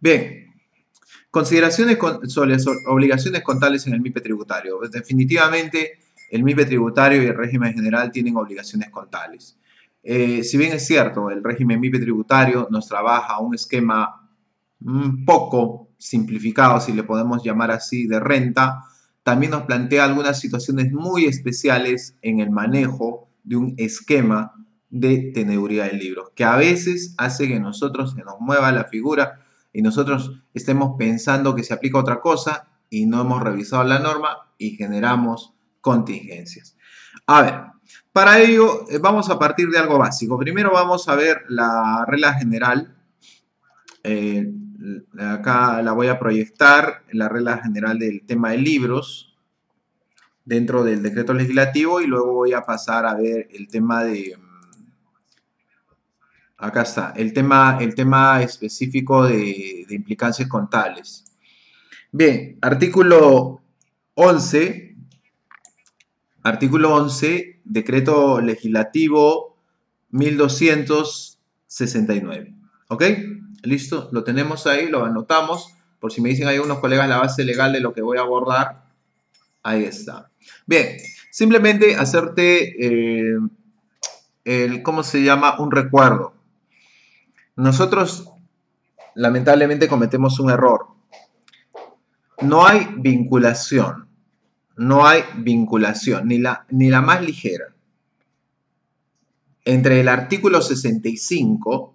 Bien, consideraciones sobre las obligaciones contables en el MIPE tributario. Definitivamente, el MIPE tributario y el régimen general tienen obligaciones contables. Eh, si bien es cierto, el régimen MIPE tributario nos trabaja un esquema un poco simplificado, si le podemos llamar así, de renta, también nos plantea algunas situaciones muy especiales en el manejo de un esquema de teneduría del libro, que a veces hace que nosotros se nos mueva la figura y nosotros estemos pensando que se aplica otra cosa y no hemos revisado la norma y generamos contingencias. A ver, para ello eh, vamos a partir de algo básico. Primero vamos a ver la regla general. Eh, acá la voy a proyectar, la regla general del tema de libros dentro del decreto legislativo y luego voy a pasar a ver el tema de... Acá está, el tema, el tema específico de, de implicancias contables. Bien, artículo 11, artículo 11, decreto legislativo 1269. ¿Ok? Listo, lo tenemos ahí, lo anotamos. Por si me dicen hay unos colegas la base legal de lo que voy a abordar. Ahí está. Bien, simplemente hacerte eh, el, ¿cómo se llama? Un recuerdo. Nosotros lamentablemente cometemos un error. No hay vinculación. No hay vinculación, ni la, ni la más ligera, entre el artículo 65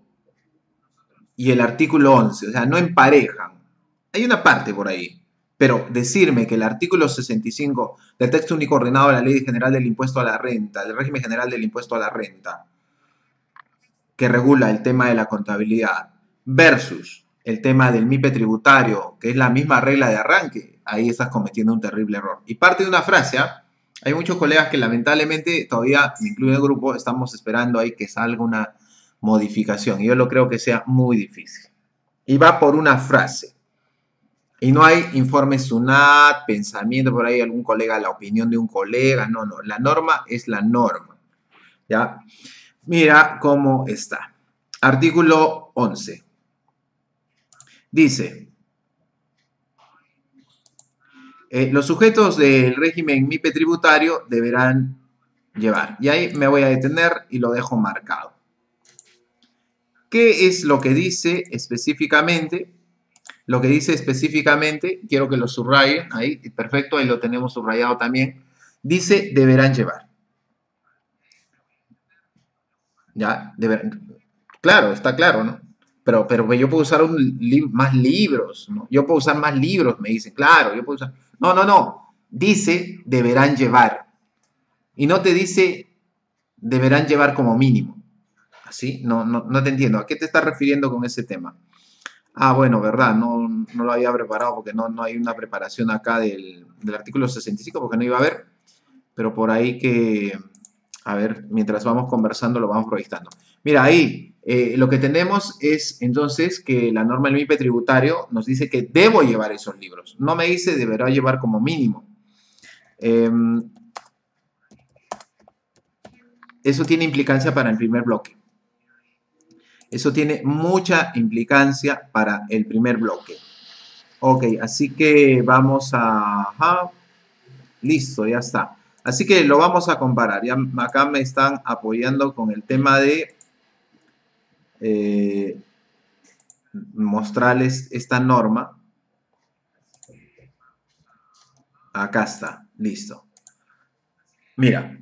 y el artículo 11, o sea, no emparejan. Hay una parte por ahí, pero decirme que el artículo 65 del texto único ordenado de la Ley General del Impuesto a la Renta, del régimen general del impuesto a la renta, que regula el tema de la contabilidad, versus el tema del MIPE tributario, que es la misma regla de arranque, ahí estás cometiendo un terrible error. Y parte de una frase, ¿ah? hay muchos colegas que lamentablemente todavía, me el grupo, estamos esperando ahí que salga una modificación. Y yo lo creo que sea muy difícil. Y va por una frase. Y no hay informe SUNAT, pensamiento por ahí, algún colega, la opinión de un colega. No, no. La norma es la norma. ¿Ya? Mira cómo está. Artículo 11. Dice, eh, los sujetos del régimen MIPE tributario deberán llevar. Y ahí me voy a detener y lo dejo marcado. ¿Qué es lo que dice específicamente? Lo que dice específicamente, quiero que lo subrayen ahí, perfecto, ahí lo tenemos subrayado también. Dice, deberán llevar. Ya. Claro, está claro, ¿no? Pero, pero yo puedo usar más libros, ¿no? Yo puedo usar más libros, me dicen, claro, yo puedo usar. No, no, no. Dice, deberán llevar. Y no te dice, deberán llevar como mínimo. ¿sí? No, no, no te entiendo. ¿A qué te estás refiriendo con ese tema? Ah, bueno, verdad, no, no lo había preparado porque no, no hay una preparación acá del, artículo 65 porque no iba a haber, pero por ahí que, a ver, mientras vamos conversando lo vamos proyectando. Mira, ahí eh, lo que tenemos es entonces que la norma del MIPE tributario nos dice que debo llevar esos libros, no me dice deberá llevar como mínimo. Em, eso tiene implicancia para el primer bloque. Eso tiene mucha implicancia para el primer bloque. Ok, así que vamos a... listo, ya está. Así que lo vamos a comparar. Ya acá me están apoyando con el tema de eh, mostrarles esta norma. Acá está, listo. Mira,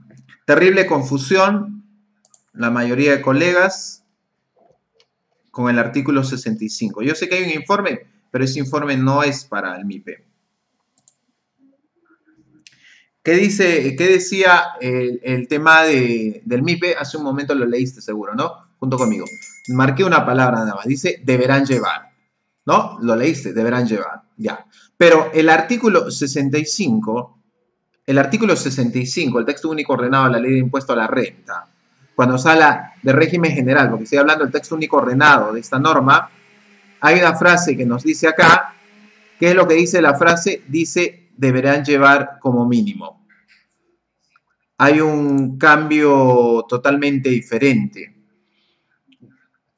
terrible confusión. La mayoría de colegas con el artículo 65. Yo sé que hay un informe, pero ese informe no es para el MIPE. ¿Qué, dice, qué decía el, tema del MIPE? Hace un momento lo leíste seguro, ¿no? Junto conmigo. Marqué una palabra nada más. Dice, deberán llevar. ¿No? Lo leíste, deberán llevar. Ya. Pero el artículo 65, el artículo 65, el texto único ordenado a la ley de impuesto a la renta, cuando se habla de régimen general, porque estoy hablando del texto único ordenado de esta norma, hay una frase que nos dice acá, ¿qué es lo que dice la frase? Dice, deberán llevar como mínimo. Hay un cambio totalmente diferente.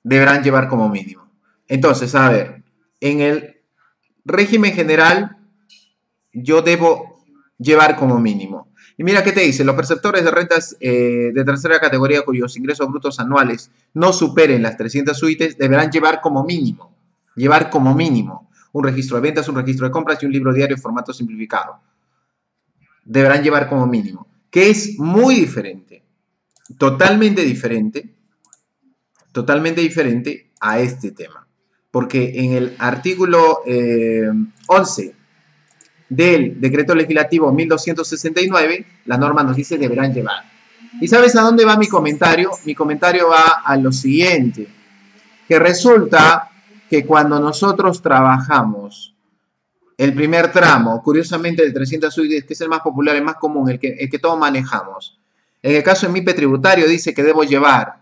Deberán llevar como mínimo. Entonces, a ver, en el régimen general yo debo llevar como mínimo. Y mira qué te dice, los perceptores de rentas eh, de tercera categoría cuyos ingresos brutos anuales no superen las 300 suites deberán llevar como mínimo, llevar como mínimo un registro de ventas, un registro de compras y un libro diario en formato simplificado. Deberán llevar como mínimo, que es muy diferente, totalmente diferente, totalmente diferente a este tema. Porque en el artículo 11 eh, del decreto legislativo 1269, la norma nos dice deberán llevar. ¿Y sabes a dónde va mi comentario? Mi comentario va a lo siguiente, que resulta que cuando nosotros trabajamos el primer tramo, curiosamente el 300 suites, que es el más popular, el más común, el que, el todos manejamos, en el caso de MIPE tributario dice que debo llevar,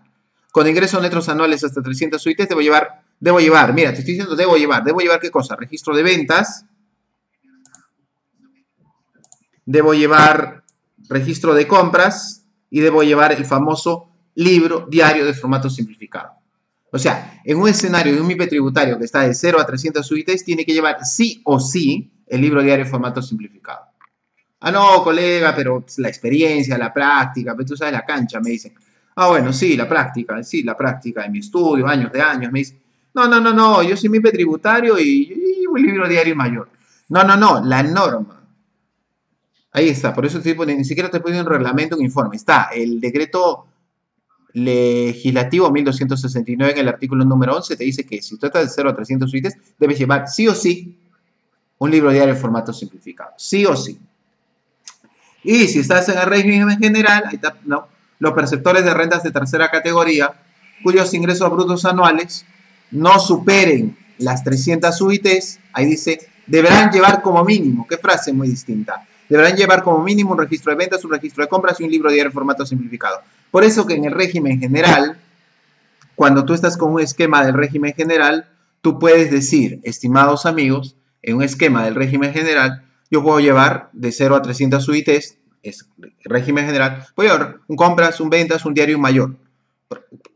con ingresos netos anuales hasta 300 suites, debo llevar, debo llevar, mira, te estoy diciendo, debo llevar, debo llevar qué cosa, registro de ventas, debo llevar registro de compras y debo llevar el famoso libro diario de formato simplificado. O sea, en un escenario de un MIPE tributario que está de 0 a 300 UITs, tiene que llevar sí o sí el libro diario de formato simplificado. Ah, no, colega, pero la experiencia, la práctica, pero tú sabes la cancha, me dicen. Ah, bueno, sí, la práctica, sí, la práctica de mi estudio, años de años, me dicen. No, no, no, no, yo soy MIPE tributario y, un libro diario mayor. No, no, no, la norma Ahí está, por eso ni siquiera te pone un reglamento, un informe. Está el decreto legislativo 1269 en el artículo número 11 te dice que si estás de 0 a 300 suites, debes llevar sí o sí un libro diario en formato simplificado. Sí o sí. Y si estás en el régimen general, ahí está, no, los perceptores de rentas de tercera categoría, cuyos ingresos brutos anuales no superen las 300 UITs, ahí dice, deberán llevar como mínimo, qué frase muy distinta, deberán llevar como mínimo un registro de ventas, un registro de compras y un libro diario en formato simplificado. Por eso que en el régimen general, cuando tú estás con un esquema del régimen general, tú puedes decir, estimados amigos, en un esquema del régimen general, yo puedo llevar de 0 a 300 UITs, es régimen general, voy a llevar un compras, un ventas, un diario mayor.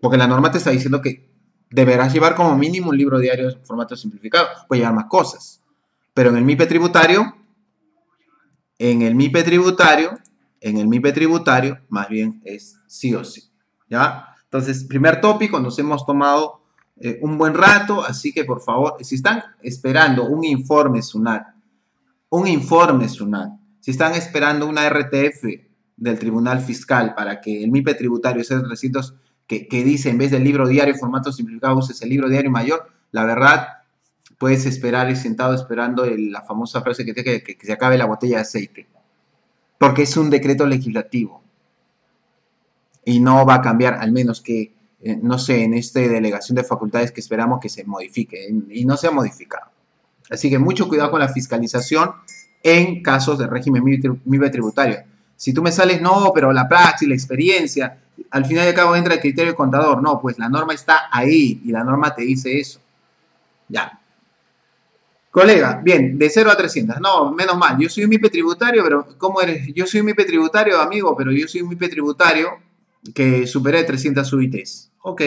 Porque la norma te está diciendo que deberás llevar como mínimo un libro diario en formato simplificado. Puedes llevar más cosas. Pero en el MIPE tributario, en el MIPE tributario, en el MIPE tributario, más bien es sí o sí. ¿Ya? Entonces, primer tópico, nos hemos tomado eh, un buen rato, así que por favor, si están esperando un informe SUNAT, un informe SUNAT, si están esperando una RTF del Tribunal Fiscal para que el MIPE tributario sea 300 que, que dice en vez del libro diario formato simplificado uses el libro diario mayor, la verdad puedes esperar y sentado esperando la famosa frase que, que, que, se acabe la botella de aceite. Porque es un decreto legislativo. Y no va a cambiar, al menos que, eh, no sé, en esta delegación de facultades que esperamos que se modifique. Y no se ha modificado. Así que mucho cuidado con la fiscalización en casos de régimen MIBE tributario. Si tú me sales, no, pero la praxis, la experiencia, al final de cabo entra el criterio del contador. No, pues la norma está ahí y la norma te dice eso. Ya, Colega, bien, de 0 a 300. No, menos mal. Yo soy un MIPE tributario, pero ¿cómo eres? Yo soy un MIPE tributario, amigo, pero yo soy un MIPE tributario que superé 300 UITs. Ok,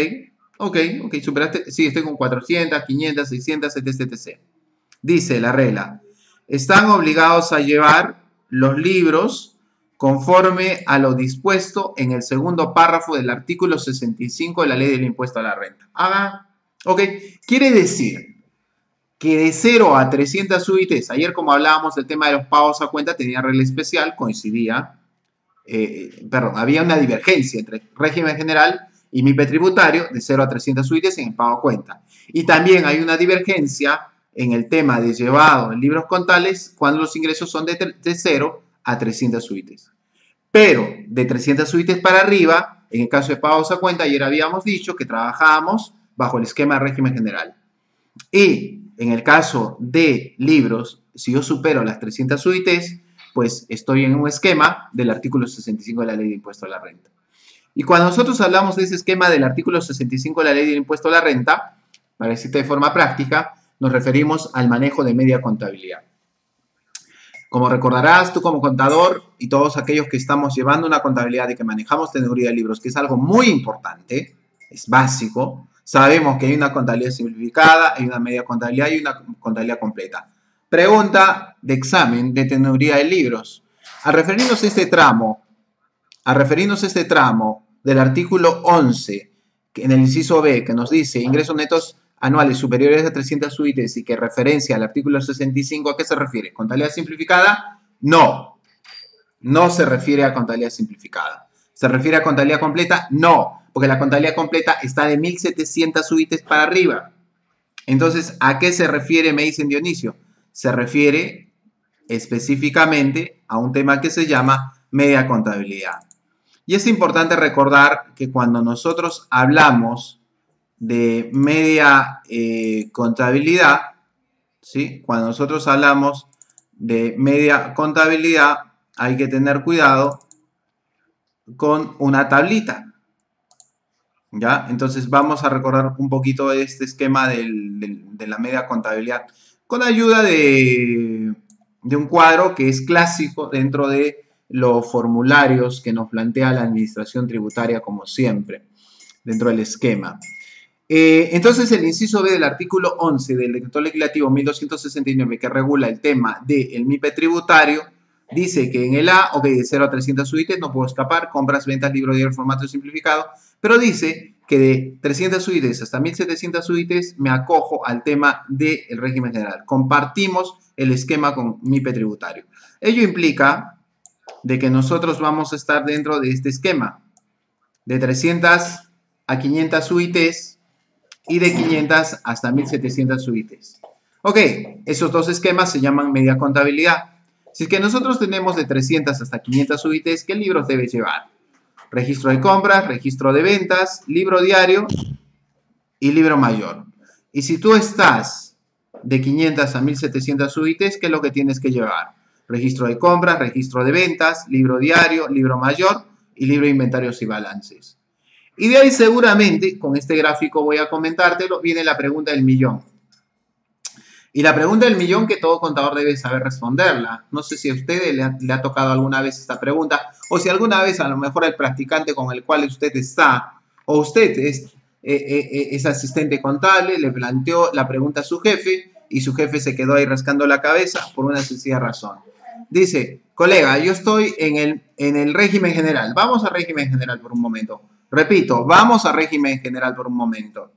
ok, ok, superaste. Sí, estoy con 400, 500, 600, etc, etc. Dice la regla. Están obligados a llevar los libros conforme a lo dispuesto en el segundo párrafo del artículo 65 de la ley del impuesto a la renta. Ah, ok. Quiere decir de 0 a 300 UITs, ayer como hablábamos del tema de los pagos a cuenta, tenía regla especial, coincidía, eh, perdón, había una divergencia entre régimen general y MIPE tributario de 0 a 300 UITs en el pago a cuenta. Y también hay una divergencia en el tema de llevado en libros contables cuando los ingresos son de, de 0 a 300 UITs. Pero de 300 UITs para arriba, en el caso de pagos a cuenta, ayer habíamos dicho que trabajábamos bajo el esquema de régimen general. Y en el caso de libros, si yo supero las 300 UITs, pues estoy en un esquema del artículo 65 de la ley de impuesto a la renta. Y cuando nosotros hablamos de ese esquema del artículo 65 de la ley de impuesto a la renta, para decirte de forma práctica, nos referimos al manejo de media contabilidad. Como recordarás, tú como contador y todos aquellos que estamos llevando una contabilidad y que manejamos teneduría de libros, que es algo muy importante, es básico, Sabemos que hay una contabilidad simplificada, hay una media contabilidad y una contabilidad completa. Pregunta de examen de teoría de libros. Al referirnos a este tramo, a referirnos a este tramo del artículo 11, en el inciso B, que nos dice ingresos netos anuales superiores a 300 UITs y que referencia al artículo 65, ¿a qué se refiere? ¿Contabilidad simplificada? No. No se refiere a contabilidad simplificada. ¿Se refiere a contabilidad completa? No, porque la contabilidad completa está de 1700 UITs para arriba. Entonces, ¿a qué se refiere, me dicen Dionisio? Se refiere específicamente a un tema que se llama media contabilidad. Y es importante recordar que cuando nosotros hablamos de media eh, contabilidad, ¿sí? cuando nosotros hablamos de media contabilidad, hay que tener cuidado con una tablita. ¿Ya? Entonces vamos a recordar un poquito este esquema de la media contabilidad con ayuda de, un cuadro que es clásico dentro de los formularios que nos plantea la administración tributaria como siempre, dentro del esquema. Eh, entonces, el inciso B del artículo 11 del decreto legislativo 1269 que regula el tema del MIPE tributario, dice que en el A, ok, de 0 a 300 UITs no puedo escapar, compras, ventas, libro de formato simplificado, pero dice que de 300 UITs hasta 1700 UITs me acojo al tema del régimen general. Compartimos el esquema con MIPE tributario. Ello implica de que nosotros vamos a estar dentro de este esquema de 300 a 500 UITs y de 500 hasta 1700 UITs. Ok, esos dos esquemas se llaman media contabilidad. Si es que nosotros tenemos de 300 hasta 500 UITs, ¿qué libros debes llevar? Registro de compras, registro de ventas, libro diario y libro mayor. Y si tú estás de 500 a 1700 UITs, ¿qué es lo que tienes que llevar? registro de compras, registro de ventas, libro diario, libro mayor y libro de inventarios y balances. Y de ahí seguramente, con este gráfico voy a comentártelo, viene la pregunta del millón. Y la pregunta del millón que todo contador debe saber responderla. No sé si a usted le ha, tocado alguna vez esta pregunta o si alguna vez a lo mejor el practicante con el cual usted está o usted es, eh, eh, eh, es asistente contable, le planteó la pregunta a su jefe y su jefe se quedó ahí rascando la cabeza por una sencilla razón dice, colega, yo estoy en el, en el régimen general. Vamos a régimen general por un momento. Repito, vamos a régimen general por un momento.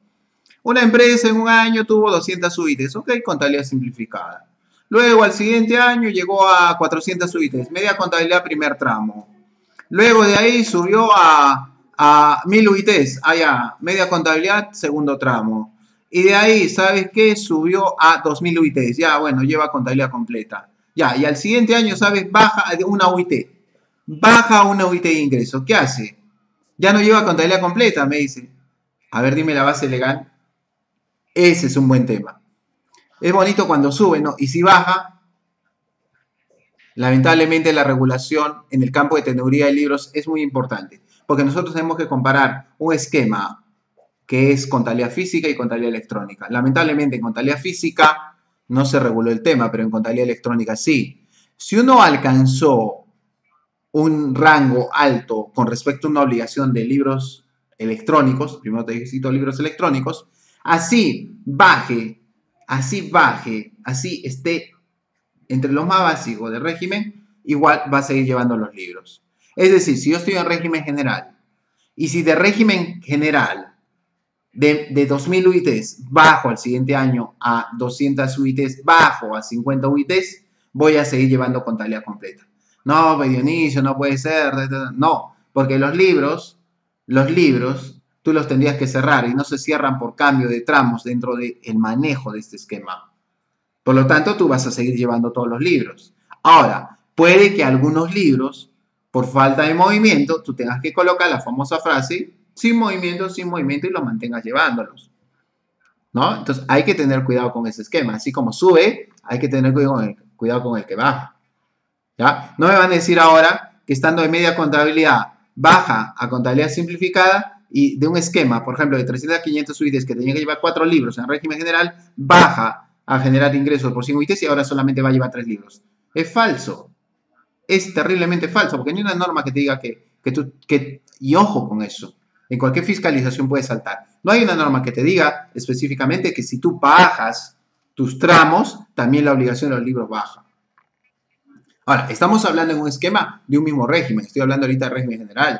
Una empresa en un año tuvo 200 UITs, ok, contabilidad simplificada. Luego al siguiente año llegó a 400 UITs, media contabilidad primer tramo. Luego de ahí subió a, a 1000 UITs, allá, media contabilidad segundo tramo. Y de ahí, ¿sabes qué? Subió a 2000 UITs, ya bueno, lleva contabilidad completa. Ya, y al siguiente año, ¿sabes? Baja una UIT. Baja una UIT de ingreso. ¿Qué hace? Ya no lleva contabilidad completa, me dice. A ver, dime la base legal. Ese es un buen tema. Es bonito cuando sube, ¿no? Y si baja, lamentablemente la regulación en el campo de tecnología de libros es muy importante. Porque nosotros tenemos que comparar un esquema que es contabilidad física y contabilidad electrónica. Lamentablemente en contabilidad física no se reguló el tema, pero en contabilidad electrónica sí. Si uno alcanzó un rango alto con respecto a una obligación de libros electrónicos, primero te necesito libros electrónicos, así baje, así baje, así esté entre los más básicos del régimen, igual va a seguir llevando los libros. Es decir, si yo estoy en régimen general y si de régimen general de, de 2.000 UITs bajo al siguiente año a 200 UITs bajo a 50 UITs, voy a seguir llevando contabilidad completa. No, pues, Dionisio, no puede ser. No, porque los libros, los libros, tú los tendrías que cerrar y no se cierran por cambio de tramos dentro del manejo de este esquema. Por lo tanto, tú vas a seguir llevando todos los libros. Ahora, puede que algunos libros, por falta de movimiento, tú tengas que colocar la famosa frase sin movimiento, sin movimiento y los mantengas llevándolos. ¿No? Entonces hay que tener cuidado con ese esquema. Así como sube, hay que tener cuidado con el, cuidado con el que baja. ¿Ya? No me van a decir ahora que estando de media contabilidad baja a contabilidad simplificada y de un esquema, por ejemplo, de 300 a 500 UITs que tenía que llevar cuatro libros en régimen general, baja a generar ingresos por 5 UITs y ahora solamente va a llevar tres libros. Es falso. Es terriblemente falso, porque no hay una norma que te diga que, que tú, que, y ojo con eso. En cualquier fiscalización puede saltar. No hay una norma que te diga específicamente que si tú bajas tus tramos, también la obligación de los libros baja. Ahora, estamos hablando en un esquema de un mismo régimen. Estoy hablando ahorita de régimen general.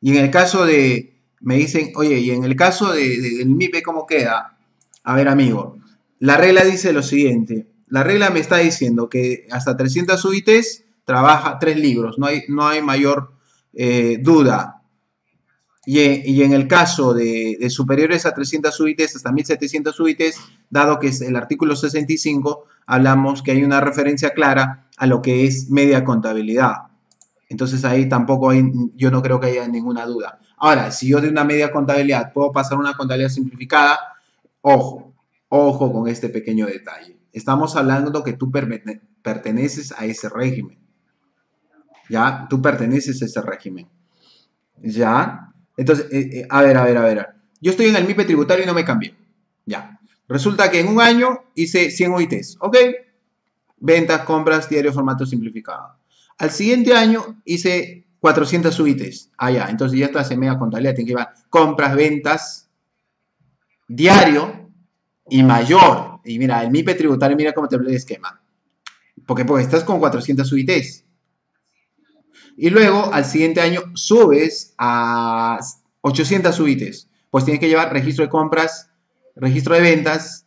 Y en el caso de, me dicen, oye, y en el caso de, del MIPE, ¿cómo queda? A ver, amigo, la regla dice lo siguiente. La regla me está diciendo que hasta 300 UITs trabaja tres libros. No hay, no hay mayor eh, duda. Y, en el caso de, superiores a 300 UITs, hasta 1700 UITs, dado que es el artículo 65, hablamos que hay una referencia clara a lo que es media contabilidad. Entonces ahí tampoco hay, yo no creo que haya ninguna duda. Ahora, si yo de una media contabilidad puedo pasar una contabilidad simplificada, ojo, ojo con este pequeño detalle. Estamos hablando que tú perteneces a ese régimen. ¿Ya? Tú perteneces a ese régimen. ¿Ya? Entonces, eh, eh, a ver, a ver, a ver. Yo estoy en el MIPE tributario y no me cambié. Ya. Resulta que en un año hice 100 OITs. ¿Ok? Ventas, compras, diario, formato simplificado. Al siguiente año hice 400 UITs. Ah. Entonces ya estás en media contabilidad. Tiene que llevar compras, ventas, diario y mayor. Y mira, el MIPE tributario, mira cómo te el esquema. Porque, porque estás con 400 UITs. Y luego al siguiente año subes a 800 UITs. Pues tienes que llevar registro de compras, registro de ventas,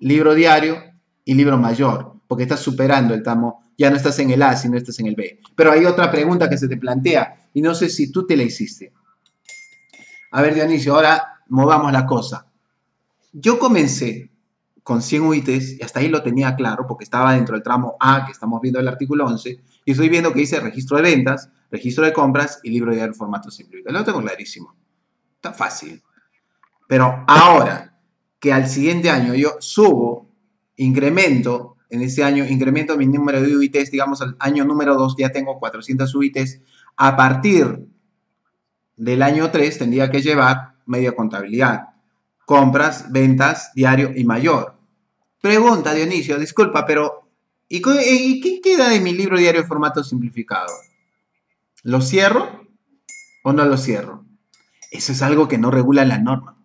libro diario y libro mayor, porque estás superando el tamo, ya no estás en el A, sino estás en el B. Pero hay otra pregunta que se te plantea y no sé si tú te la hiciste. A ver, Dionisio, ahora movamos la cosa. Yo comencé con 100 UITs y hasta ahí lo tenía claro porque estaba dentro del tramo A que estamos viendo el artículo 11 y estoy viendo que dice registro de ventas, registro de compras y libro de formato simplificado. Lo tengo clarísimo. Está fácil. Pero ahora que al siguiente año yo subo, incremento, en ese año incremento mi número de UITs, digamos al año número 2 ya tengo 400 UITs, a partir del año 3 tendría que llevar media contabilidad, compras, ventas, diario y mayor. Pregunta, Dionisio, disculpa, pero ¿y, qué queda de mi libro diario de formato simplificado? ¿Lo cierro o no lo cierro? Eso es algo que no regula la norma.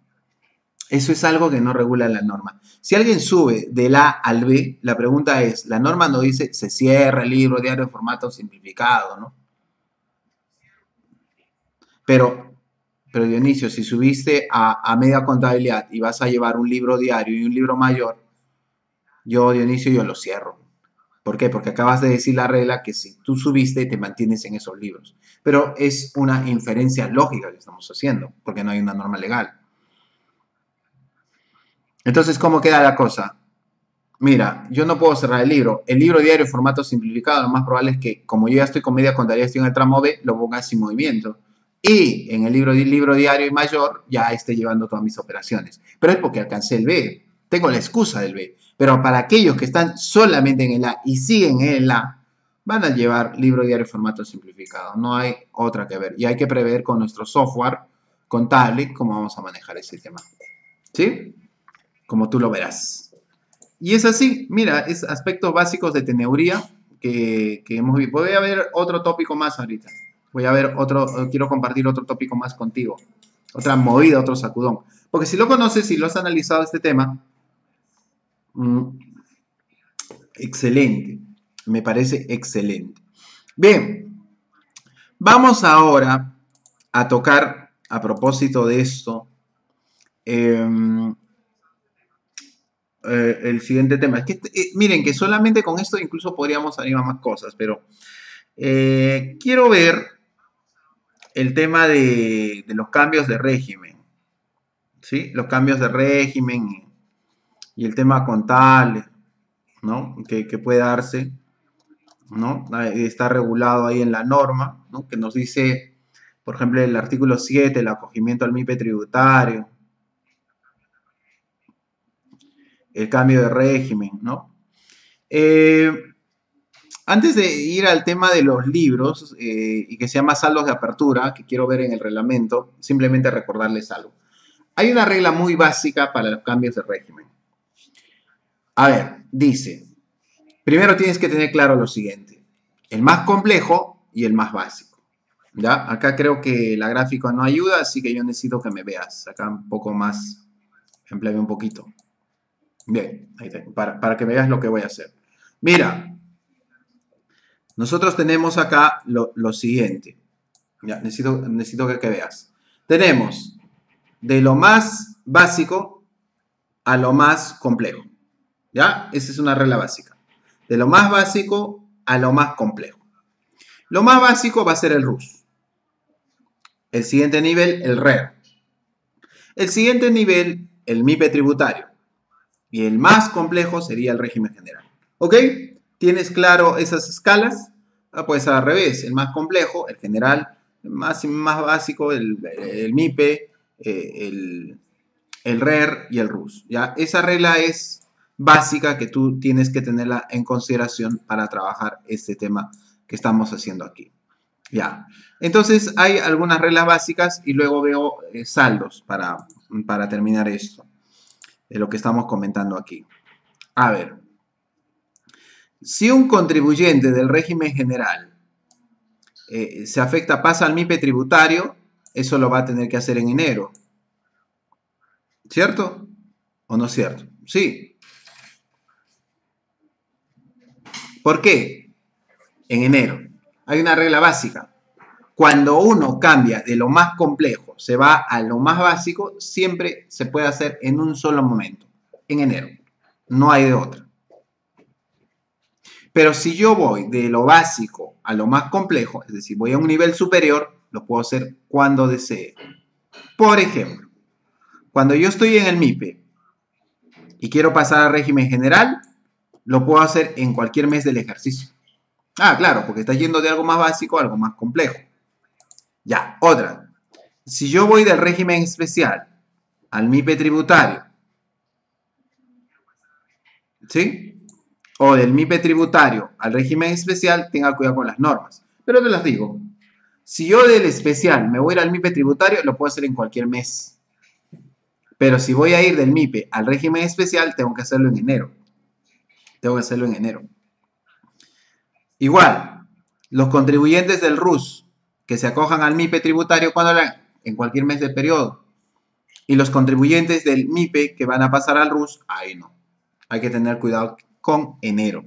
Eso es algo que no regula la norma. Si alguien sube del A al B, la pregunta es, la norma no dice se cierra el libro diario de formato simplificado, ¿no? Pero, pero Dionisio, si subiste a, a media contabilidad y vas a llevar un libro diario y un libro mayor, yo, Dionisio, yo lo cierro. ¿Por qué? Porque acabas de decir la regla que si tú subiste te mantienes en esos libros. Pero es una inferencia lógica que estamos haciendo, porque no hay una norma legal. Entonces, ¿cómo queda la cosa? Mira, yo no puedo cerrar el libro. El libro diario formato simplificado, lo más probable es que, como yo ya estoy con media contabilidad, estoy en el tramo B, lo ponga sin movimiento. Y en el libro, libro diario y mayor ya esté llevando todas mis operaciones. Pero es porque alcancé el B. Tengo la excusa del B. Pero para aquellos que están solamente en el A y siguen en el A, van a llevar libro diario formato simplificado. No hay otra que ver. Y hay que prever con nuestro software contable cómo vamos a manejar ese tema. ¿Sí? Como tú lo verás. Y es así, mira, es aspectos básicos de teneuría que, hemos visto. Voy a ver otro tópico más ahorita. Voy a ver otro, quiero compartir otro tópico más contigo. Otra movida, otro sacudón. Porque si lo conoces y lo has analizado este tema, Mm. Excelente, me parece excelente. Bien, vamos ahora a tocar, a propósito de esto, em, eh, el siguiente tema. Es que, eh, miren, que solamente con esto incluso podríamos animar más cosas, pero eh, quiero ver el tema de, los cambios de régimen. ¿Sí? Los cambios de régimen y el tema contable, ¿no? Que, puede darse, ¿no? Está regulado ahí en la norma, ¿no? Que nos dice, por ejemplo, el artículo 7, el acogimiento al MIPE tributario, el cambio de régimen, ¿no? Eh, antes de ir al tema de los libros eh, y que se llama saldos de apertura, que quiero ver en el reglamento, simplemente recordarles algo. Hay una regla muy básica para los cambios de régimen. A ver, dice, primero tienes que tener claro lo siguiente, el más complejo y el más básico. ¿Ya? Acá creo que la gráfica no ayuda, así que yo necesito que me veas. Acá un poco más, empleame un poquito. Bien, ahí tengo, para, para que veas lo que voy a hacer. Mira, nosotros tenemos acá lo, siguiente. Ya, necesito, necesito que, que veas. Tenemos de lo más básico a lo más complejo. ¿Ya? Esa es una regla básica. De lo más básico a lo más complejo. Lo más básico va a ser el RUS. El siguiente nivel, el RER. El siguiente nivel, el MIPE tributario. Y el más complejo sería el régimen general. ¿Ok? ¿Tienes claro esas escalas? Ah, pues al revés, el más complejo, el general, el más, más básico, el, MIPE, eh, el, RER y el RUS. ¿ya? Esa regla es básica que tú tienes que tenerla en consideración para trabajar este tema que estamos haciendo aquí. Ya. Entonces hay algunas reglas básicas y luego veo eh, saldos para, para terminar esto, de lo que estamos comentando aquí. A ver, si un contribuyente del régimen general eh, se afecta, pasa al MIPE tributario, eso lo va a tener que hacer en enero. ¿Cierto? ¿O no es cierto? Sí. ¿Por qué? En enero. Hay una regla básica. Cuando uno cambia de lo más complejo, se va a lo más básico, siempre se puede hacer en un solo momento, en enero. No hay de otra. Pero si yo voy de lo básico a lo más complejo, es decir, voy a un nivel superior, lo puedo hacer cuando desee. Por ejemplo, cuando yo estoy en el MIPE y quiero pasar al régimen general, lo puedo hacer en cualquier mes del ejercicio. Ah, claro, porque está yendo de algo más básico a algo más complejo. Ya, otra. Si yo voy del régimen especial al MIPE tributario, ¿sí? o del MIPE tributario al régimen especial, tenga cuidado con las normas. Pero te las digo, si yo del especial me voy a ir al MIPE tributario, lo puedo hacer en cualquier mes. Pero si voy a ir del MIPE al régimen especial, tengo que hacerlo en enero. Tengo que hacerlo en enero. Igual, los contribuyentes del RUS que se acojan al MIPE tributario, cuando En cualquier mes del periodo. Y los contribuyentes del MIPE que van a pasar al RUS, ahí no. Hay que tener cuidado con enero.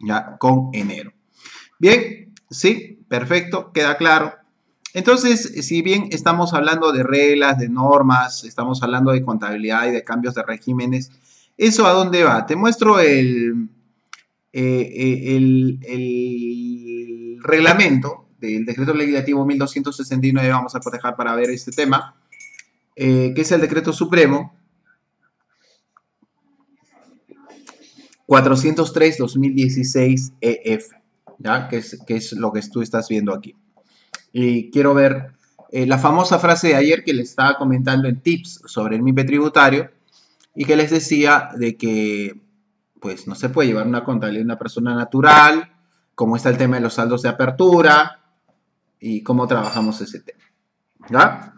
Ya, con enero. Bien, sí, perfecto, queda claro. Entonces, si bien estamos hablando de reglas, de normas, estamos hablando de contabilidad y de cambios de regímenes, ¿eso a dónde va? Te muestro el, eh, eh, el, reglamento del decreto legislativo 1269, vamos a proteger para ver este tema, eh, que es el decreto supremo, 403-2016 EF. Que es, que es lo que tú estás viendo aquí. Y quiero ver eh, la famosa frase de ayer que les estaba comentando en tips sobre el MIPE tributario y que les decía de que pues no se puede llevar una contabilidad de una persona natural, cómo está el tema de los saldos de apertura y cómo trabajamos ese tema.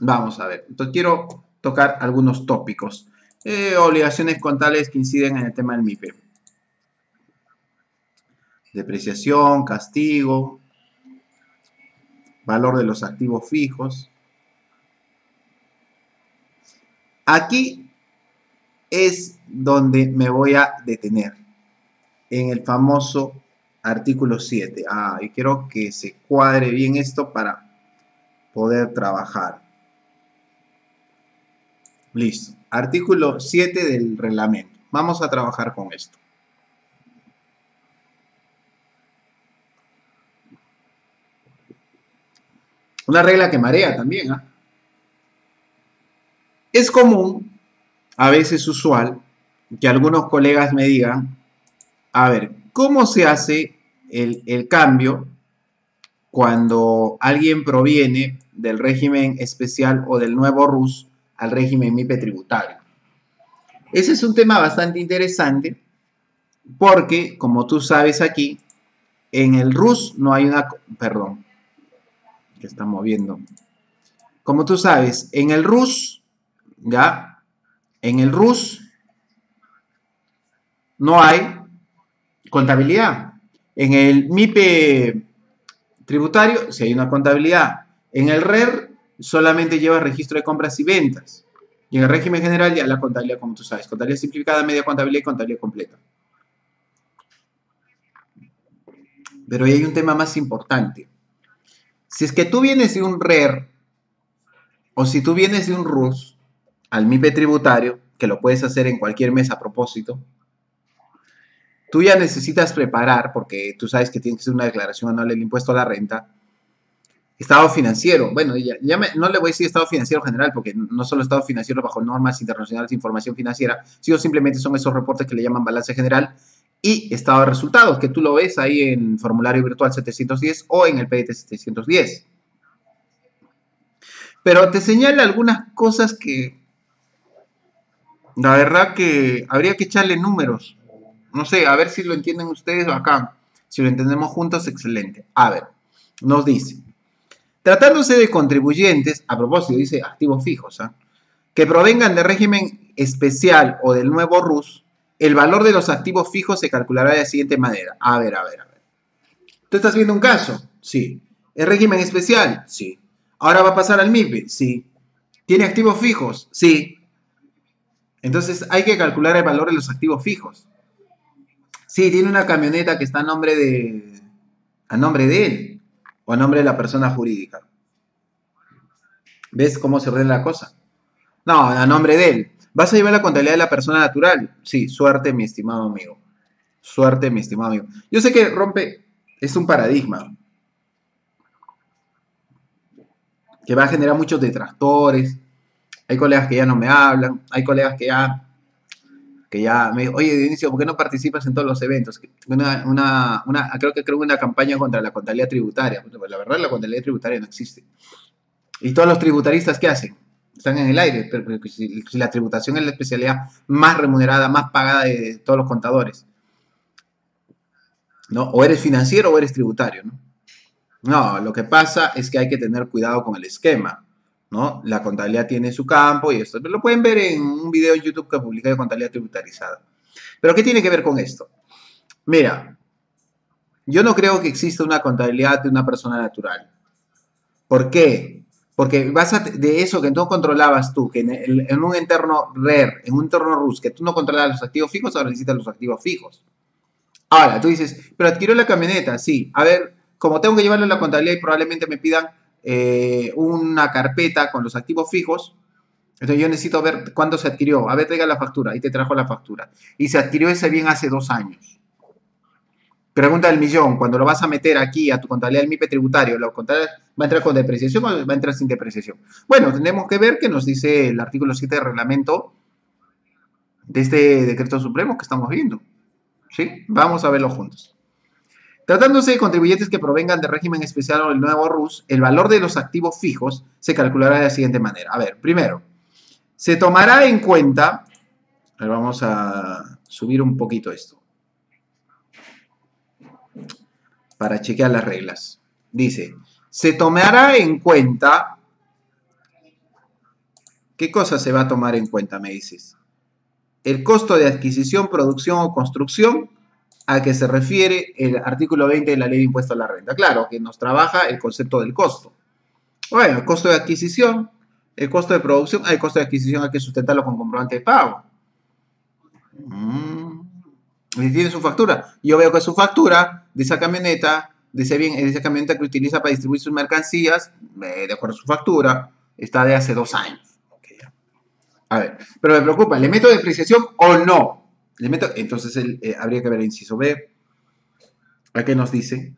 Vamos a ver. Entonces quiero tocar algunos tópicos. Eh, obligaciones contables que inciden en el tema del MIPE depreciación, castigo, valor de los activos fijos. Aquí es donde me voy a detener, en el famoso artículo 7. Ah, y quiero que se cuadre bien esto para poder trabajar. Listo. Artículo 7 del reglamento. Vamos a trabajar con esto. Una regla que marea también. ¿ah? Es común, a veces usual, que algunos colegas me digan, a ver, ¿cómo se hace el, el cambio cuando alguien proviene del régimen especial o del nuevo RUS al régimen MIPE tributario? Ese es un tema bastante interesante porque, como tú sabes aquí, en el RUS no hay una, perdón, que está moviendo. Como tú sabes, en el RUS, ¿ya? En el RUS no hay contabilidad. En el MIPE tributario, si hay una contabilidad. En el RER solamente lleva registro de compras y ventas. Y en el régimen general ya la contabilidad, como tú sabes, contabilidad simplificada, media contabilidad y contabilidad completa. Pero hay un tema más importante. Si es que tú vienes de un RER o si tú vienes de un RUS al MIPE tributario, que lo puedes hacer en cualquier mes a propósito, tú ya necesitas preparar, porque tú sabes que tienes que hacer una declaración anual del impuesto a la renta, estado financiero. Bueno, ya, no le voy a decir estado financiero general, porque no solo estado financiero bajo normas internacionales de información financiera, sino simplemente son esos reportes que le llaman balance general y estado de resultados, que tú lo ves ahí en formulario virtual 710 o en el PDT 710. Pero te señala algunas cosas que la verdad que habría que echarle números. No sé, a ver si lo entienden ustedes acá. Si lo entendemos juntos, excelente. A ver, nos dice, tratándose de contribuyentes, a propósito, dice activos fijos, ¿ah? que provengan de régimen especial o del nuevo RUS, el valor de los activos fijos se calculará de la siguiente manera. A ver, a ver, a ver. ¿Tú estás viendo un caso? Sí. ¿El régimen especial? Sí. ¿Ahora va a pasar al MIPE? Sí. ¿Tiene activos fijos? Sí. Entonces hay que calcular el valor de los activos fijos. Sí, tiene una camioneta que está a nombre de, a nombre de él o a nombre de la persona jurídica. ¿Ves cómo se ordena la cosa? No, a nombre de él. ¿Vas a llevar la contabilidad de la persona natural? Sí, suerte, mi estimado amigo. Suerte, mi estimado amigo. Yo sé que rompe, es un paradigma que va a generar muchos detractores. Hay colegas que ya no me hablan, hay colegas que ya, que ya me oye Dionisio, ¿por qué no participas en todos los eventos? Una, una, creo que creo una campaña contra la contabilidad tributaria. La verdad, la contabilidad tributaria no existe. ¿Y todos los tributaristas qué hacen? están en el aire, pero, si, la tributación es la especialidad más remunerada, más pagada de todos los contadores. ¿no? O eres financiero o eres tributario, ¿no? No, lo que pasa es que hay que tener cuidado con el esquema, ¿no? La contabilidad tiene su campo y esto. Lo pueden ver en un video en YouTube que publiqué de contabilidad tributarizada. Pero ¿qué tiene que ver con esto? Mira, yo no creo que exista una contabilidad de una persona natural. ¿Por qué? Porque vas de eso que no controlabas tú, que en, un entorno RER, en un entorno RUS, que tú no controlabas los activos fijos, ahora necesitas los activos fijos. Ahora, tú dices, pero adquirió la camioneta, sí. A ver, como tengo que llevarlo a la contabilidad y probablemente me pidan eh, una carpeta con los activos fijos, entonces yo necesito ver cuándo se adquirió. A ver, traiga la factura. Y te trajo la factura. Y se adquirió ese bien hace dos años. Pregunta del millón, cuando lo vas a meter aquí a tu contabilidad del MIPE tributario, ¿la contabilidad va a entrar con depreciación o va a entrar sin depreciación? Bueno, tenemos que ver qué nos dice el artículo 7 del reglamento de este decreto supremo que estamos viendo. ¿Sí? Vamos a verlo juntos. Tratándose de contribuyentes que provengan del régimen especial o del nuevo RUS, el valor de los activos fijos se calculará de la siguiente manera. A ver, primero, se tomará en cuenta, vamos a subir un poquito esto para chequear las reglas. Dice, se tomará en cuenta... ¿Qué cosa se va a tomar en cuenta, me dices? El costo de adquisición, producción o construcción a que se refiere el artículo 20 de la ley de impuesto a la renta. Claro, que nos trabaja el concepto del costo. Bueno, el costo de adquisición, el costo de producción, el costo de adquisición hay que sustentarlo con comprobante de pago. Mm y tiene su factura. Yo veo que su factura de esa camioneta, de, ese bien, de esa camioneta que utiliza para distribuir sus mercancías, de acuerdo a su factura, está de hace dos años. a ver, pero me preocupa, ¿le meto depreciación o no? ¿Le meto? Entonces eh, habría que ver el inciso B. ¿A qué nos dice?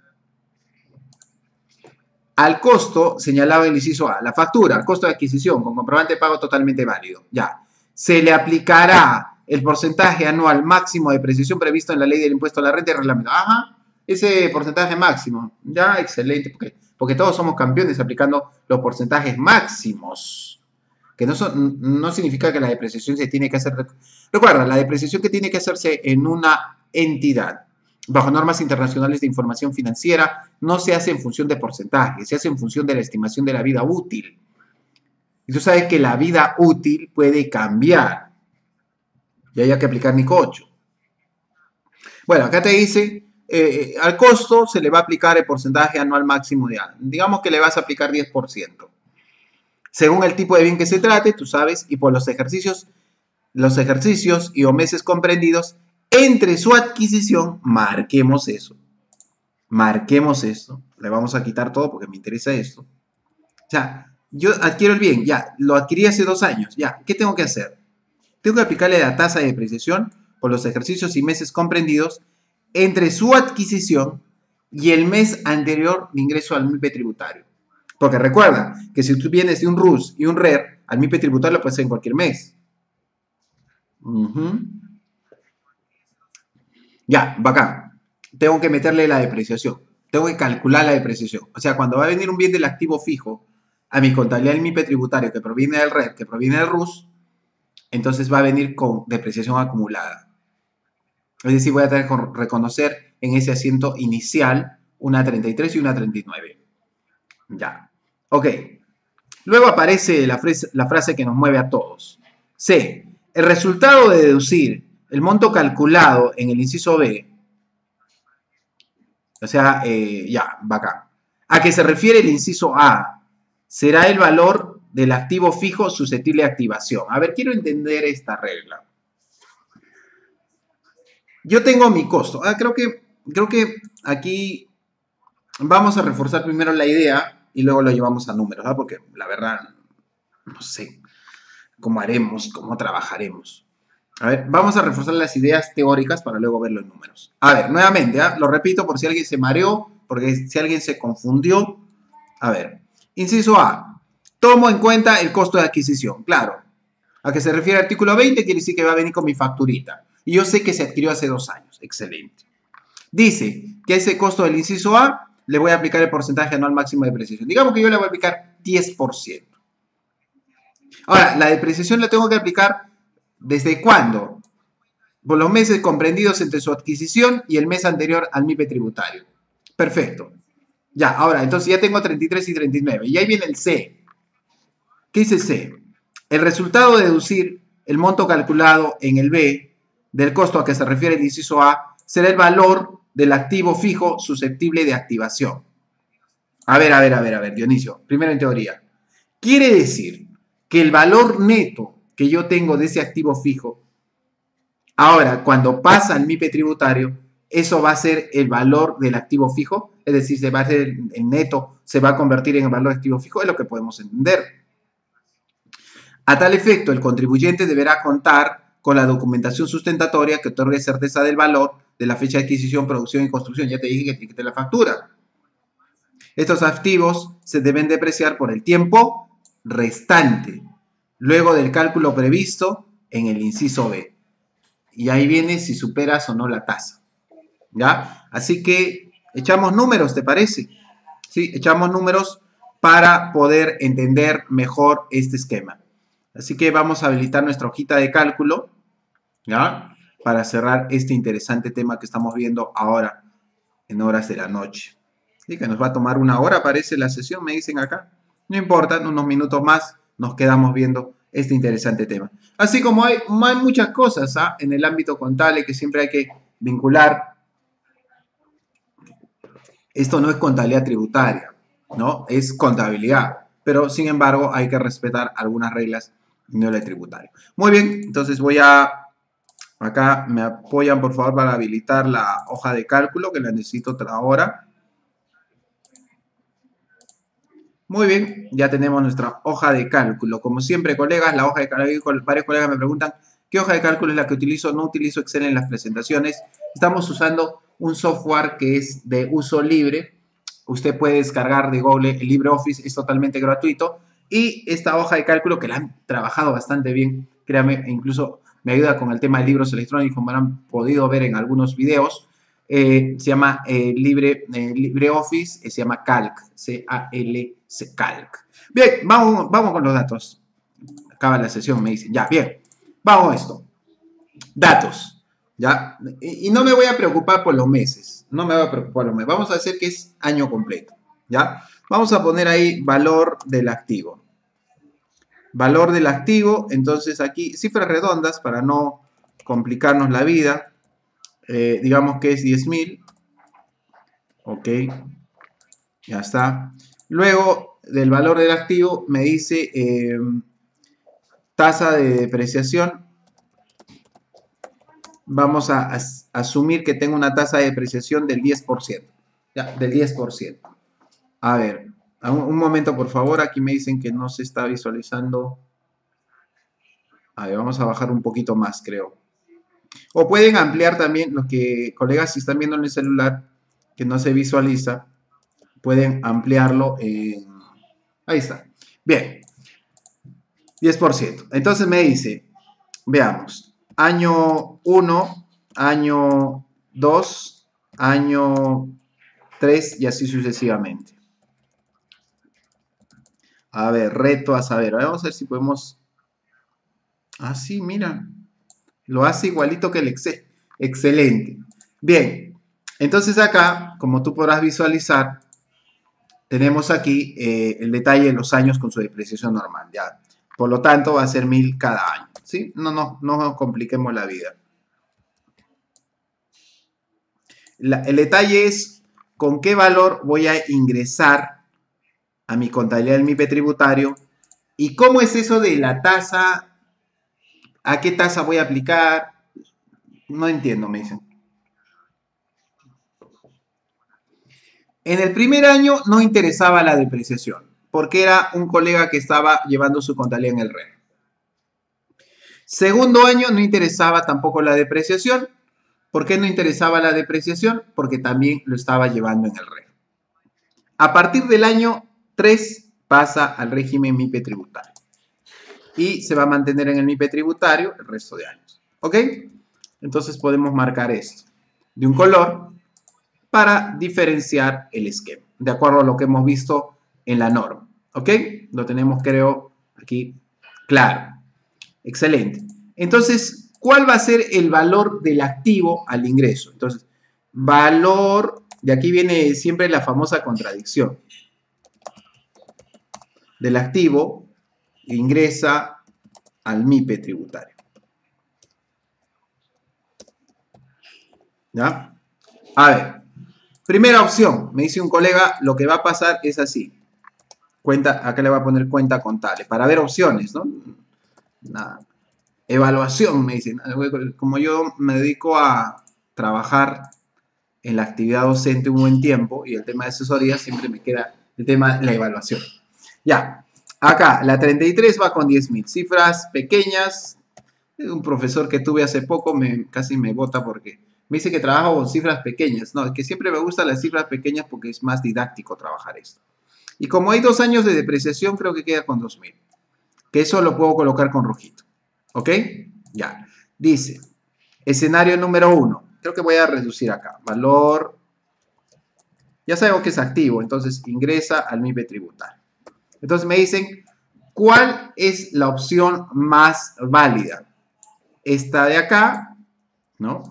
Al costo, señalaba el inciso A, la factura, costo de adquisición con comprobante de pago totalmente válido. Ya. Se le aplicará el porcentaje anual máximo de precisión previsto en la ley del impuesto a la renta y reglamento. Ajá, ese porcentaje máximo. Ya, excelente, porque, porque todos somos campeones aplicando los porcentajes máximos. Que no, son, no significa que la depreciación se tiene que hacer. Recuerda, la depreciación que tiene que hacerse en una entidad bajo normas internacionales de información financiera no se hace en función de porcentaje, se hace en función de la estimación de la vida útil. Y tú sabes que la vida útil puede cambiar y haya que aplicar NICO 8. Bueno, acá te dice eh, al costo se le va a aplicar el porcentaje anual máximo de A. Digamos que le vas a aplicar 10%. Según el tipo de bien que se trate, tú sabes, y por los ejercicios, los ejercicios y o meses comprendidos entre su adquisición, marquemos eso. Marquemos esto. Le vamos a quitar todo porque me interesa esto. O sea, yo adquiero el bien, ya, lo adquirí hace dos años, ya, ¿qué tengo que hacer? Tengo que aplicarle la tasa de depreciación por los ejercicios y meses comprendidos entre su adquisición y el mes anterior de ingreso al MIPE tributario. Porque recuerda que si tú vienes de un RUS y un RER, al MIPE tributario lo puedes hacer en cualquier mes. Ya, bacán. Tengo que meterle la depreciación. Tengo que calcular la depreciación. O sea, cuando va a venir un bien del activo fijo a mi contabilidad del MIPE tributario que proviene del RER, que proviene del RUS, entonces va a venir con depreciación acumulada. Es decir, voy a tener que reconocer en ese asiento inicial una 33 y una 39. Ya. Ok. Luego aparece la frase, la frase que nos mueve a todos. C. El resultado de deducir el monto calculado en el inciso B, o sea, eh, ya, va acá, a qué se refiere el inciso A, será el valor del activo fijo susceptible de activación. A ver, quiero entender esta regla. Yo tengo mi costo. Ah, creo, que, creo que aquí vamos a reforzar primero la idea y luego lo llevamos a números, ¿ah? porque la verdad, no sé cómo haremos, cómo trabajaremos. A ver, vamos a reforzar las ideas teóricas para luego verlo en números. A ver, nuevamente, ¿ah? lo repito por si alguien se mareó, porque si alguien se confundió. A ver, inciso A, tomo en cuenta el costo de adquisición. Claro, a que se refiere el artículo 20 quiere decir que va a venir con mi facturita. Y yo sé que se adquirió hace dos años. Excelente. Dice que ese costo del inciso A le voy a aplicar el porcentaje anual máximo de depreciación. Digamos que yo le voy a aplicar 10%. Ahora, la depreciación la tengo que aplicar desde cuándo? Por los meses comprendidos entre su adquisición y el mes anterior al MIPE tributario. Perfecto. Ya, ahora, entonces ya tengo 33 y 39. Y ahí viene el C. ¿Qué dice C? El resultado de deducir el monto calculado en el B del costo a que se refiere el inciso A será el valor del activo fijo susceptible de activación. A ver, a ver, a ver, a ver, Dionisio, primero en teoría. Quiere decir que el valor neto que yo tengo de ese activo fijo, ahora, cuando pasa al MIPE tributario, eso va a ser el valor del activo fijo, es decir, se va a ser el neto, se va a convertir en el valor activo fijo, es lo que podemos entender. A tal efecto, el contribuyente deberá contar con la documentación sustentatoria que otorgue certeza del valor de la fecha de adquisición, producción y construcción. Ya te dije que etiquete la factura. Estos activos se deben depreciar por el tiempo restante, luego del cálculo previsto en el inciso B. Y ahí viene si superas o no la tasa. ¿Ya? Así que echamos números, ¿te parece? Sí, echamos números para poder entender mejor este esquema. Así que vamos a habilitar nuestra hojita de cálculo. ¿ya? Para cerrar este interesante tema que estamos viendo ahora en horas de la noche. Y que nos va a tomar una hora, parece la sesión, me dicen acá. No importa, unos minutos más nos quedamos viendo este interesante tema. Así como hay, hay muchas cosas ¿ah? en el ámbito contable que siempre hay que vincular. Esto no es contabilidad tributaria, ¿no? Es contabilidad. Pero, sin embargo, hay que respetar algunas reglas no la tributaria. Muy bien, entonces voy a Acá me apoyan por favor para habilitar la hoja de cálculo que la necesito ahora. Muy bien, ya tenemos nuestra hoja de cálculo. Como siempre, colegas, la hoja de cálculo, varios colegas me preguntan, ¿qué hoja de cálculo es la que utilizo? No utilizo Excel en las presentaciones. Estamos usando un software que es de uso libre. Usted puede descargar de Google el LibreOffice, es totalmente gratuito. Y esta hoja de cálculo que la han trabajado bastante bien, créame, incluso me ayuda con el tema de libros electrónicos, como han podido ver en algunos videos. Eh, se llama eh, Libre, eh, LibreOffice, se llama Calc, C-A-L-C, Calc. Bien, vamos, vamos con los datos. Acaba la sesión, me dicen. Ya, bien, vamos a esto. Datos, ¿ya? Y, y, no me voy a preocupar por los meses, no me voy a preocupar por los meses. Vamos a hacer que es año completo, ¿ya? Vamos a poner ahí valor del activo valor del activo, entonces aquí cifras redondas para no complicarnos la vida, eh, digamos que es 10.000, Ok. Ya está. Luego del valor del activo me dice eh, tasa de depreciación. Vamos a, asumir que tengo una tasa de depreciación del 10%. Ya, del 10%. A ver, un, momento por favor. Aquí me dicen que no se está visualizando. A ver, vamos a bajar un poquito más, creo. O pueden ampliar también, los que, colegas, si están viendo en el celular, que no se visualiza, pueden ampliarlo en... Ahí está. Bien. 10%. Entonces me dice, veamos, año 1, año 2, año 3 y así sucesivamente. A ver, reto a saber. Vamos a ver si podemos... Ah, sí, mira. Lo hace igualito que el Excel. Excelente. Bien. Entonces acá, como tú podrás visualizar, tenemos aquí eh, el detalle de los años con su depreciación normal. Ya. Por lo tanto, va a ser 1000 cada año. ¿sí? No, no, no nos compliquemos la vida. el detalle es con qué valor voy a ingresar a mi contabilidad del MIPE tributario y cómo es eso de la tasa, a qué tasa voy a aplicar. No entiendo, me dicen. En el primer año no interesaba la depreciación, porque era un colega que estaba llevando su contabilidad en el REN. Segundo año no interesaba tampoco la depreciación. ¿Por qué no interesaba la depreciación? Porque también lo estaba llevando en el REN. A partir del año 3 pasa al régimen MIPE tributario. Y se va a mantener en el MIPE tributario el resto de años. ¿Ok? Entonces podemos marcar esto de un color para diferenciar el esquema, de acuerdo a lo que hemos visto en la norma. ¿Ok? Lo tenemos, creo, aquí claro. Excelente. Entonces, ¿cuál va a ser el valor del activo al ingreso? Entonces, valor, de aquí viene siempre la famosa contradicción. Del activo ingresa al MIPE tributario. ¿Ya? A ver, Primera opción, me dice un colega, lo que va a pasar es así. Cuenta, acá le voy a poner cuenta contable, para ver opciones, ¿no? Nada. Evaluación, me dicen. Como yo me dedico a trabajar en la actividad docente un buen tiempo y el tema de asesoría siempre me queda el tema de la evaluación. Ya, acá la 33 va con 10.000 cifras pequeñas. Un profesor que tuve hace poco me, casi me vota porque me dice que trabajo con cifras pequeñas. No, es que siempre me gustan las cifras pequeñas porque es más didáctico trabajar esto. Y como hay dos años de depreciación, creo que queda con 2000. Que eso lo puedo colocar con rojito. ¿Ok? Ya. Dice, escenario número uno. Creo que voy a reducir acá. Valor. Ya sabemos que es activo, entonces ingresa al MIPE tributario. Entonces me dicen, ¿cuál es la opción más válida? Esta de acá, ¿no?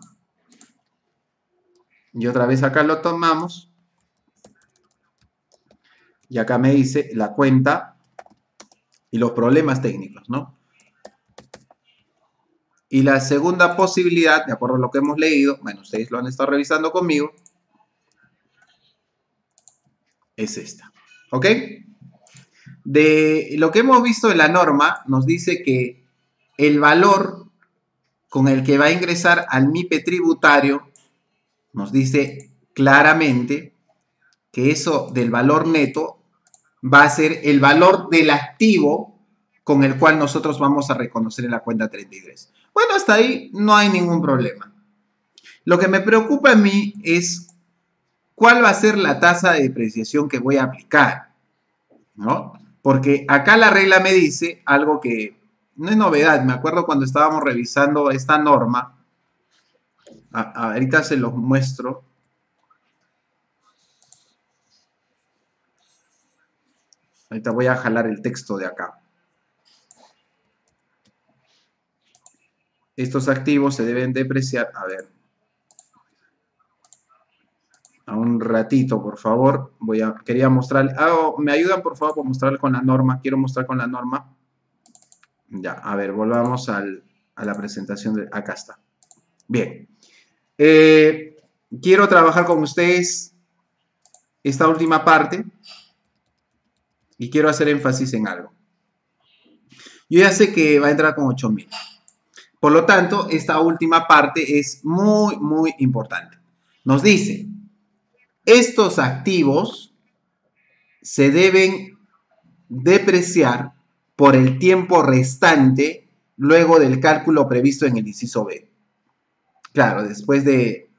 Y otra vez acá lo tomamos. Y acá me dice la cuenta y los problemas técnicos, ¿no? Y la segunda posibilidad, de acuerdo a lo que hemos leído, bueno, ustedes lo han estado revisando conmigo, es esta. ¿Ok? De lo que hemos visto en la norma, nos dice que el valor con el que va a ingresar al MIPE tributario nos dice claramente que eso del valor neto va a ser el valor del activo con el cual nosotros vamos a reconocer en la cuenta 33. Bueno, hasta ahí no hay ningún problema. Lo que me preocupa a mí es cuál va a ser la tasa de depreciación que voy a aplicar, ¿no? Porque acá la regla me dice algo que no es novedad. Me acuerdo cuando estábamos revisando esta norma, ahorita se los muestro. Ahorita voy a jalar el texto de acá. Estos activos se deben depreciar. A ver. A un ratito, por favor. Voy a, quería mostrar. Ah, oh, ¿Me ayudan, por favor, para mostrar con la norma? Quiero mostrar con la norma. Ya, a ver, volvamos a la presentación. De, acá está. Bien. Eh, quiero trabajar con ustedes esta última parte y quiero hacer énfasis en algo. Yo ya sé que va a entrar con 8000. Por lo tanto, esta última parte es muy, muy importante. Nos dice, estos activos se deben depreciar por el tiempo restante luego del cálculo previsto en el inciso B. Claro, después de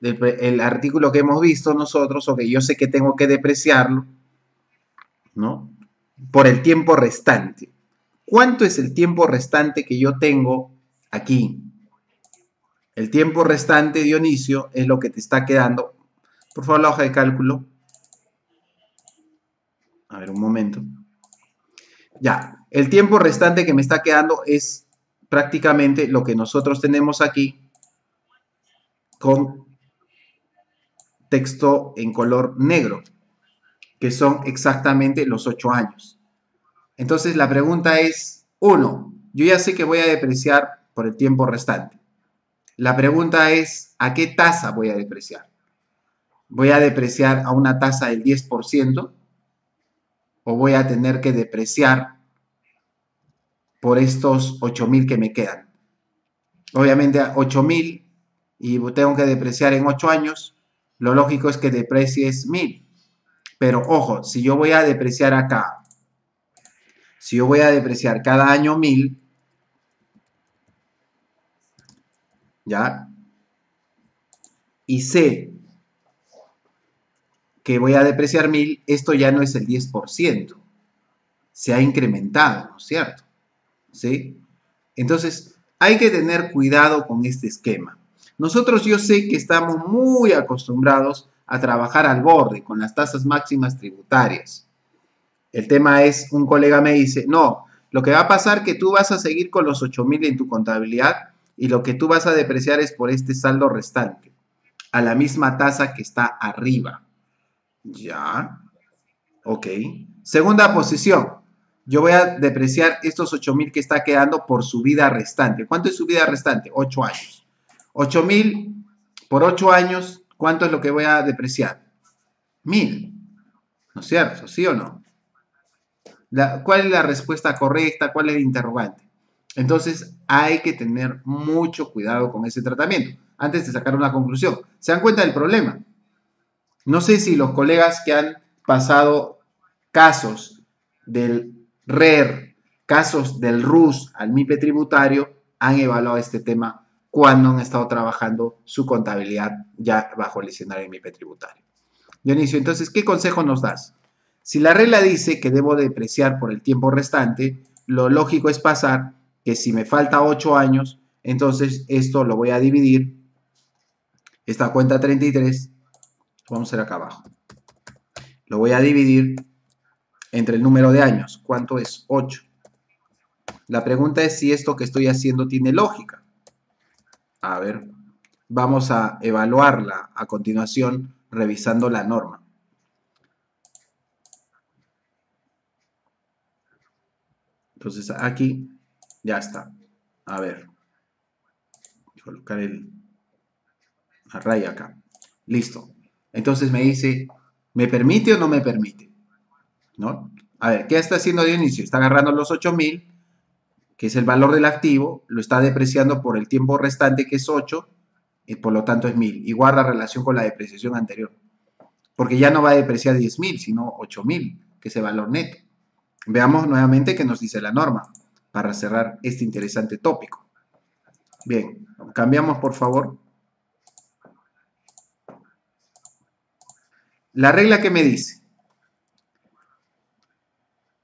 el artículo que hemos visto nosotros, o que yo sé que tengo que depreciarlo, ¿no? Por el tiempo restante. ¿Cuánto es el tiempo restante que yo tengo aquí? El tiempo restante, Dionisio, es lo que te está quedando. Por favor, la hoja de cálculo. A ver, un momento. Ya, el tiempo restante que me está quedando es prácticamente lo que nosotros tenemos aquí con texto en color negro, que son exactamente los ocho años. Entonces la pregunta es, uno, yo ya sé que voy a depreciar por el tiempo restante. La pregunta es, ¿a qué tasa voy a depreciar? ¿Voy a depreciar a una tasa del 10% o voy a tener que depreciar por estos 8.000 que me quedan? Obviamente 8.000 y tengo que depreciar en 8 años, lo lógico es que deprecies 1000. Pero ojo, si yo voy a depreciar acá, si yo voy a depreciar cada año 1000, ¿ya? Y sé que voy a depreciar 1000, esto ya no es el 10%. Se ha incrementado, ¿no es cierto? ¿Sí? Entonces, hay que tener cuidado con este esquema. Nosotros yo sé que estamos muy acostumbrados a trabajar al borde con las tasas máximas tributarias. El tema es, un colega me dice, no, lo que va a pasar es que tú vas a seguir con los 8.000 en tu contabilidad y lo que tú vas a depreciar es por este saldo restante, a la misma tasa que está arriba. Ya, ok. Segunda posición, yo voy a depreciar estos 8.000 que está quedando por su vida restante. ¿Cuánto es su vida restante? 8 años. 8000 por 8 años, ¿cuánto es lo que voy a depreciar? 1000. ¿No es cierto? ¿Sí o no? ¿Cuál es la respuesta correcta? ¿Cuál es el interrogante? Entonces hay que tener mucho cuidado con ese tratamiento antes de sacar una conclusión. ¿Se dan cuenta del problema? No sé si los colegas que han pasado casos del RER, casos del RUS al MIPE tributario, han evaluado este tema cuando han estado trabajando su contabilidad ya bajo el escenario MIPE tributario. Dionisio, entonces, ¿qué consejo nos das? Si la regla dice que debo depreciar por el tiempo restante, lo lógico es pasar que si me falta 8 años, entonces esto lo voy a dividir, esta cuenta 33, vamos a hacer acá abajo, lo voy a dividir entre el número de años. ¿Cuánto es? 8. La pregunta es si esto que estoy haciendo tiene lógica. A ver, vamos a evaluarla a continuación revisando la norma. Entonces aquí ya está. A ver, colocar el, la raya acá. Listo. Entonces me dice, ¿me permite o no me permite? ¿No? A ver, ¿qué está haciendo de inicio? Está agarrando los 8000 que es el valor del activo, lo está depreciando por el tiempo restante, que es 8, y por lo tanto es 1000. Y guarda relación con la depreciación anterior. Porque ya no va a depreciar 10.000, sino 8.000, que es el valor neto. Veamos nuevamente qué nos dice la norma para cerrar este interesante tópico. Bien, cambiamos por favor. La regla que me dice,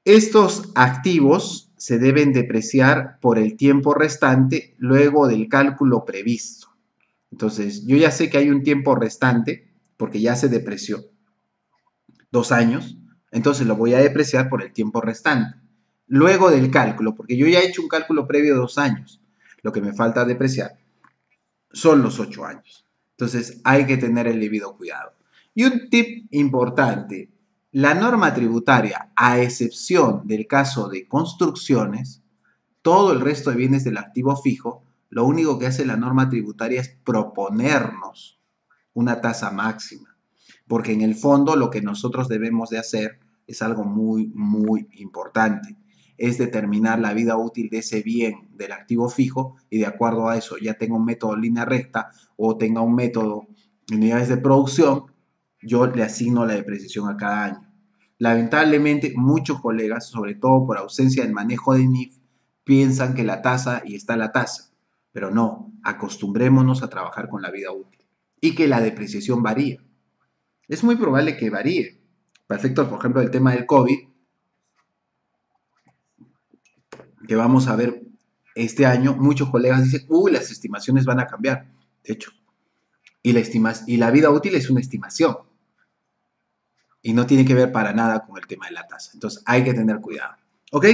estos activos se deben depreciar por el tiempo restante luego del cálculo previsto. Entonces, yo ya sé que hay un tiempo restante porque ya se depreció dos años, entonces lo voy a depreciar por el tiempo restante. Luego del cálculo, porque yo ya he hecho un cálculo previo de dos años, lo que me falta depreciar son los ocho años. Entonces, hay que tener el debido cuidado. Y un tip importante, la norma tributaria, a excepción del caso de construcciones, todo el resto de bienes del activo fijo, lo único que hace la norma tributaria es proponernos una tasa máxima. porque en el fondo lo que nosotros debemos de hacer es algo muy, muy importante. Es determinar la vida útil de ese bien del activo fijo y de acuerdo a eso ya tenga un método línea recta o tenga un método unidades de producción, yo le asigno la depreciación a cada año. Lamentablemente, muchos colegas, sobre todo por ausencia del manejo de NIF, piensan que la tasa y está la tasa, pero no, acostumbrémonos a trabajar con la vida útil y que la depreciación varía. Es muy probable que varíe. Perfecto, por ejemplo, el tema del COVID, que vamos a ver este año, muchos colegas dicen, uy, las estimaciones van a cambiar. De hecho, y la, y la vida útil es una estimación. Y no tiene que ver para nada con el tema de la tasa. Entonces hay que tener cuidado. ¿Ok?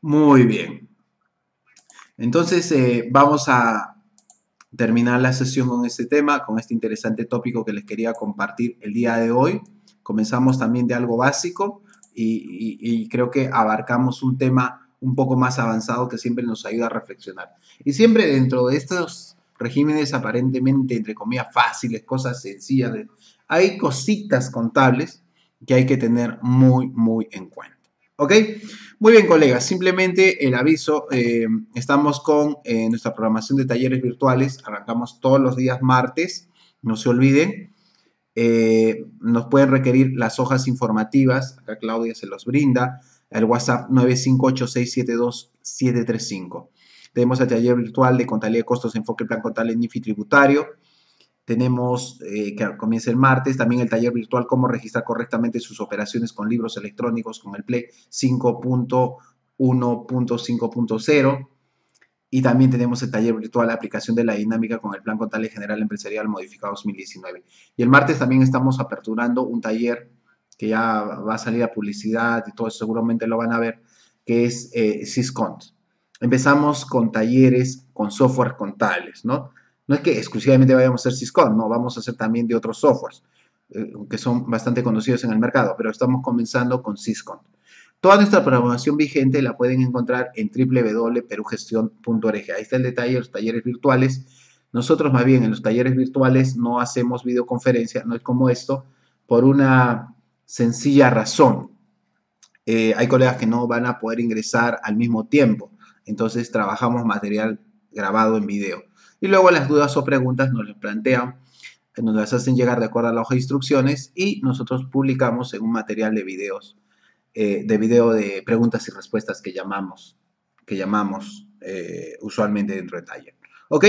Muy bien. Entonces eh, vamos a terminar la sesión con este tema, con este interesante tópico que les quería compartir el día de hoy. Comenzamos también de algo básico y, y creo que abarcamos un tema un poco más avanzado que siempre nos ayuda a reflexionar. Y siempre dentro de estos regímenes aparentemente, entre comillas, fáciles, cosas sencillas. Hay cositas contables que hay que tener muy, muy en cuenta. ¿Ok? Muy bien, colegas. Simplemente el aviso, eh, estamos con eh, nuestra programación de talleres virtuales. Arrancamos todos los días martes. No se olviden. Eh, nos pueden requerir las hojas informativas. Acá Claudia se los brinda. El WhatsApp 958-672-735. Tenemos el taller virtual de contabilidad de costos, enfoque plan contable NIFI tributario. Tenemos, eh, que comienza el martes, también el taller virtual cómo registrar correctamente sus operaciones con libros electrónicos con el PLE 5.1.5.0. Y también tenemos el taller virtual aplicación de la dinámica con el Plan Contable General Empresarial modificado 2019. Y el martes también estamos aperturando un taller que ya va a salir a publicidad y todo seguramente lo van a ver, que es eh, Syscont empezamos con talleres con software contables, ¿no? No es que exclusivamente vayamos a hacer Syscon, no, vamos a hacer también de otros softwares eh, que son bastante conocidos en el mercado, pero estamos comenzando con Syscon. Toda nuestra programación vigente la pueden encontrar en www.perugestion.org. Ahí está el detalle de los talleres virtuales. Nosotros más bien en los talleres virtuales no hacemos videoconferencia, no es como esto, por una sencilla razón. Eh, hay colegas que no van a poder ingresar al mismo tiempo. Entonces trabajamos material grabado en video. Y luego las dudas o preguntas nos las plantean, nos las hacen llegar de acuerdo a la hoja de instrucciones y nosotros publicamos en un material de videos, eh, de video de preguntas y respuestas que llamamos, que llamamos eh, usualmente dentro de taller. ¿Ok?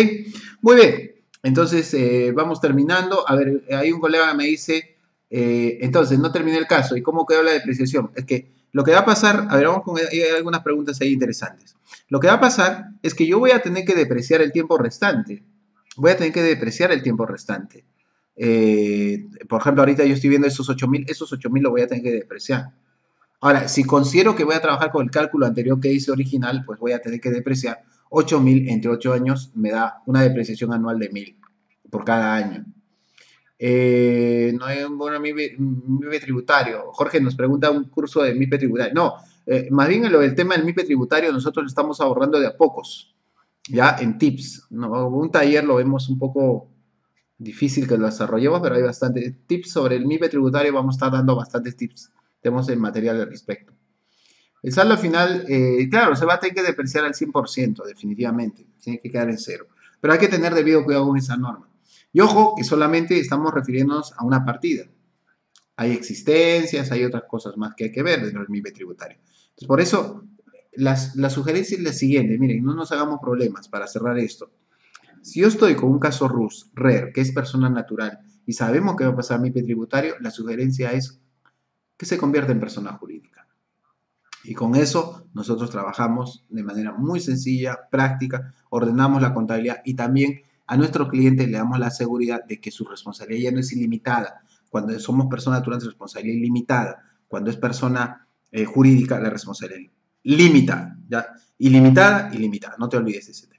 Muy bien. Entonces, eh, vamos terminando. A ver, hay un colega que me dice, entonces, no terminé el caso. ¿Y cómo quedó la depreciación? Es que lo que va a pasar, a ver, vamos con hay algunas preguntas ahí interesantes. Lo que va a pasar es que yo voy a tener que depreciar el tiempo restante. Voy a tener que depreciar el tiempo restante. Eh, por ejemplo, ahorita yo estoy viendo esos 8000, esos 8000 lo voy a tener que depreciar. Ahora, si considero que voy a trabajar con el cálculo anterior que hice original, pues voy a tener que depreciar 8000 entre 8 años, me da una depreciación anual de 1000 por cada año. Eh, no hay un buen MIPE tributario. Jorge nos pregunta un curso de MIPE tributario. No, eh, más bien el tema del MIPE tributario nosotros lo estamos ahorrando de a pocos, ya en tips. Un taller lo vemos un poco difícil que lo desarrollemos, pero hay bastante tips sobre el MIPE tributario. Vamos a estar dando bastantes tips. Tenemos el material al respecto. El saldo final, eh, claro, se va a tener que depreciar al 100%, definitivamente. Tiene que quedar en cero. Pero hay que tener debido cuidado con esa norma. Y ojo que solamente estamos refiriéndonos a una partida. Hay existencias, hay otras cosas más que hay que ver dentro del MIPE tributario. Entonces, por eso, la sugerencia es la siguiente. Miren, no nos hagamos problemas para cerrar esto. Si yo estoy con un caso RUS, RER, que es persona natural, y sabemos que va a pasar MIPE tributario, la sugerencia es que se convierta en persona jurídica. Y con eso nosotros trabajamos de manera muy sencilla, práctica, ordenamos la contabilidad y también a nuestro cliente le damos la seguridad de que su responsabilidad ya no es ilimitada. Cuando somos personas naturales, responsabilidad ilimitada. Cuando es persona eh, jurídica, la responsabilidad limitada. ¿ya? Ilimitada, ilimitada. No te olvides de ese tema.